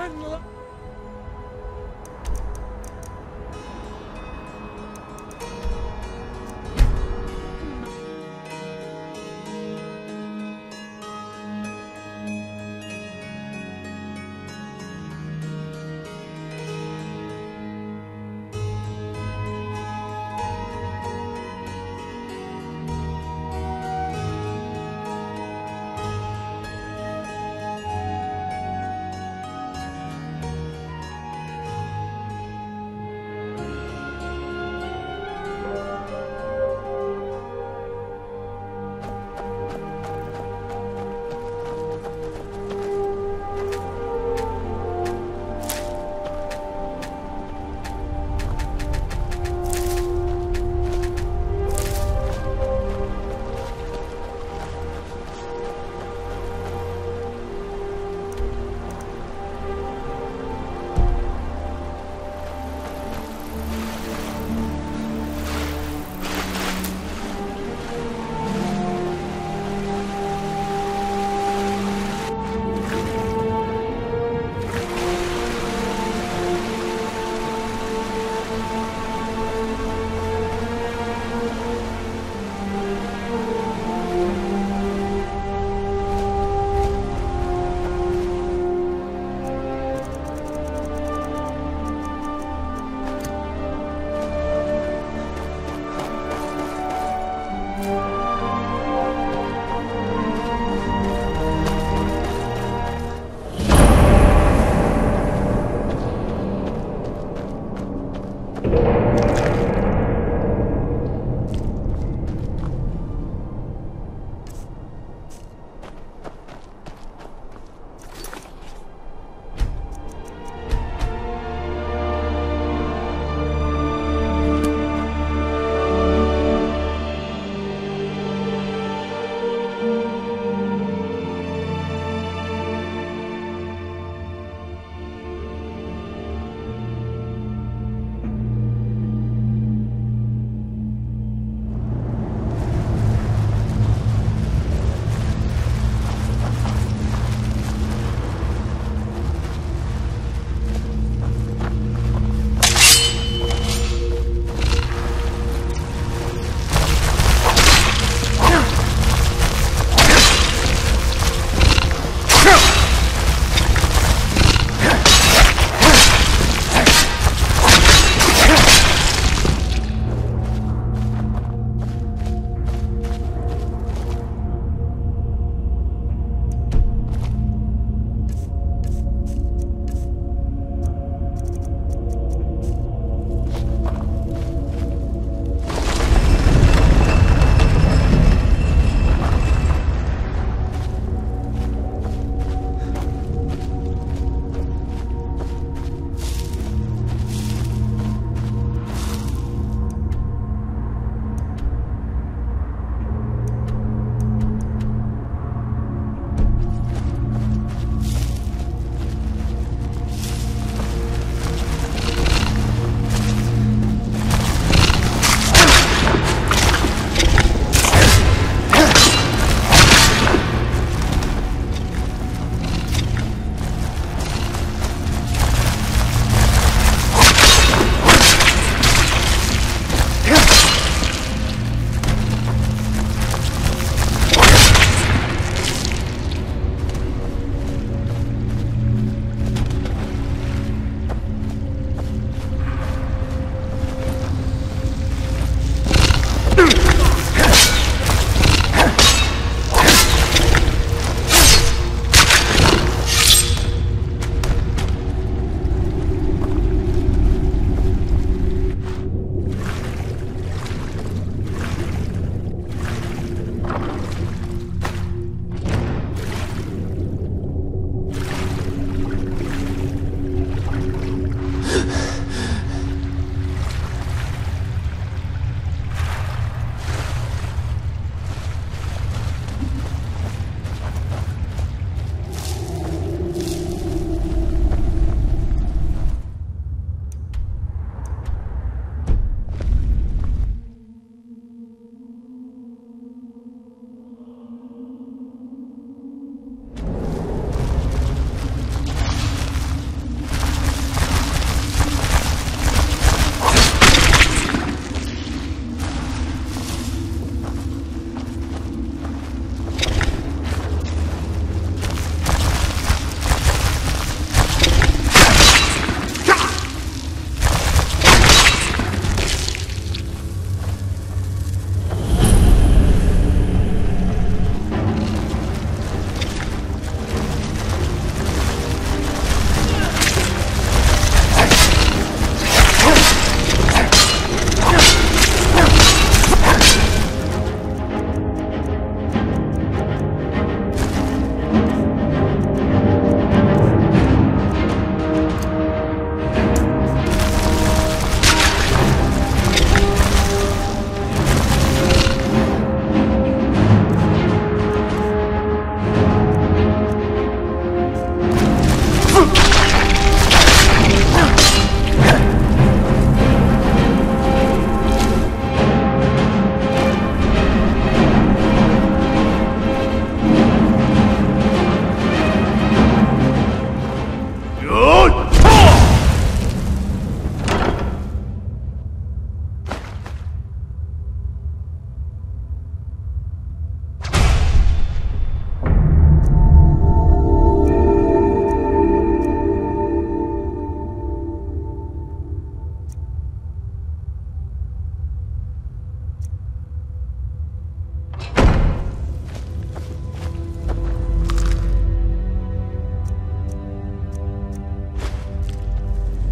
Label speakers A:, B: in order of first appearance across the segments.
A: and love.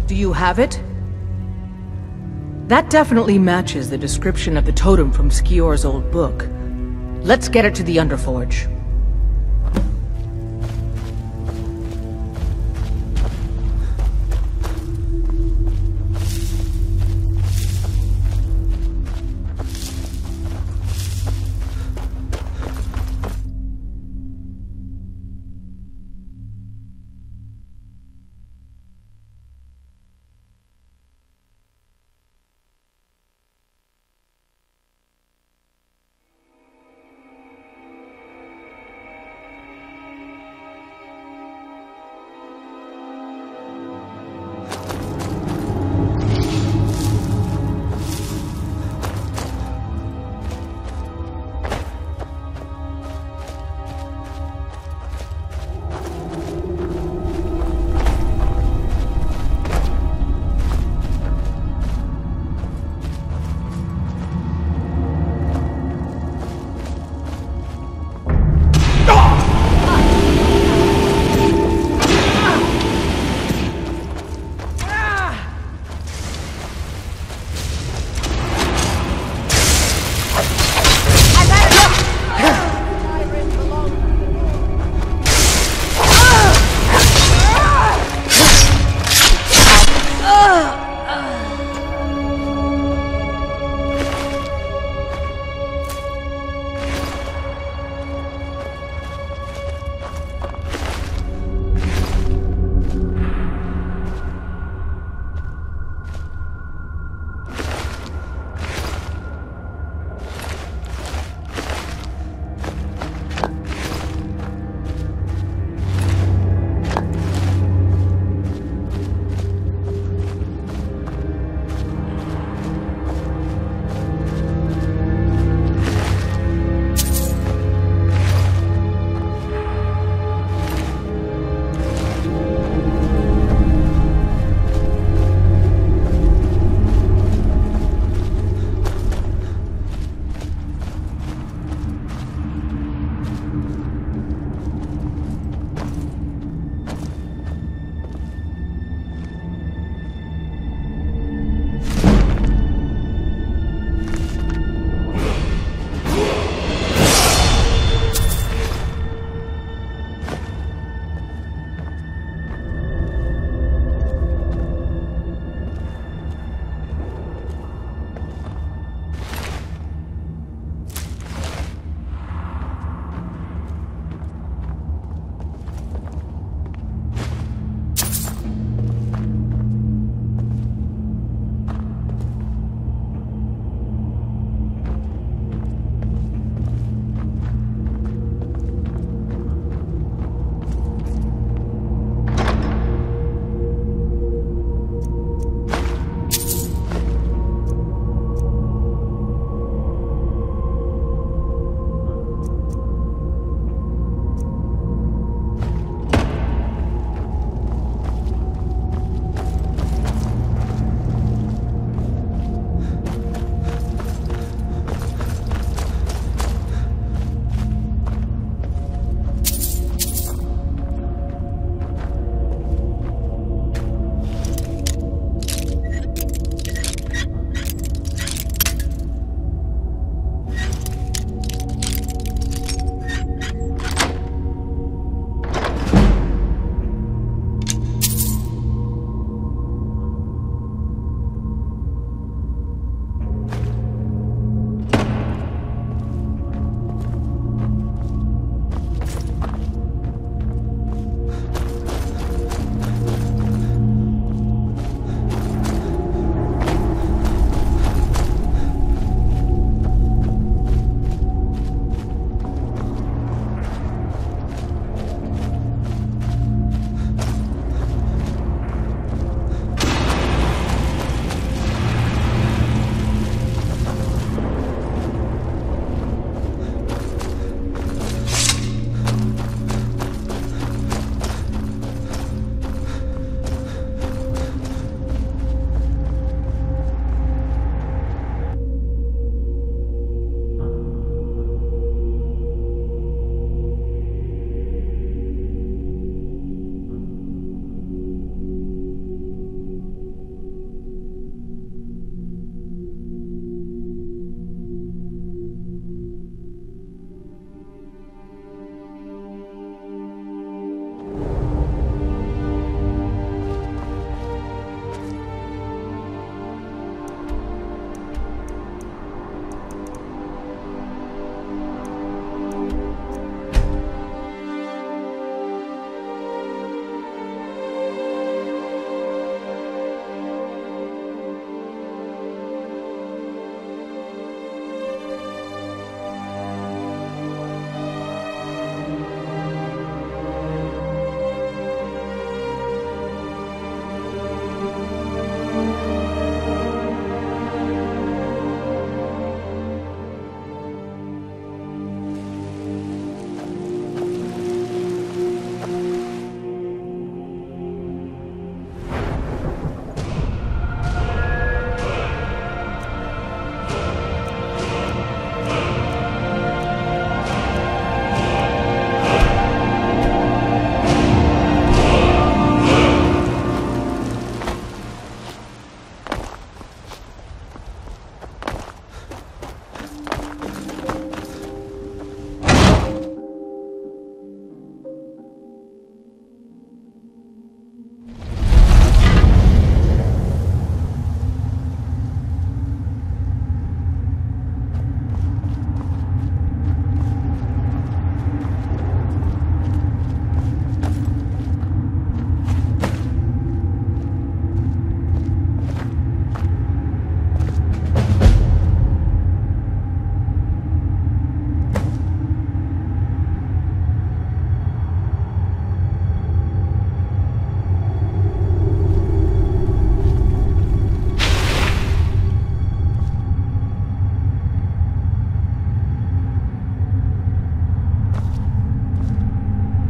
A: Do you have it? That definitely matches the description of the totem from Skjor's old book. Let's get it to the Underforge.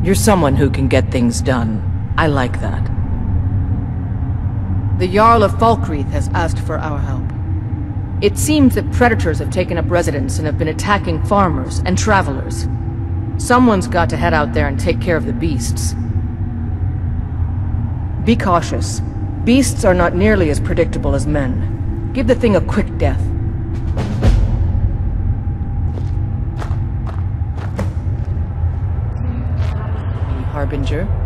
A: You're someone who can get things done. I like that.
B: The Jarl of Falkreath has asked for our help. It seems that predators have taken up residence and have been attacking farmers and travelers. Someone's got to head out there and take care of the beasts. Be cautious. Beasts are not nearly as predictable as men. Give the thing a quick death.
A: Harbinger.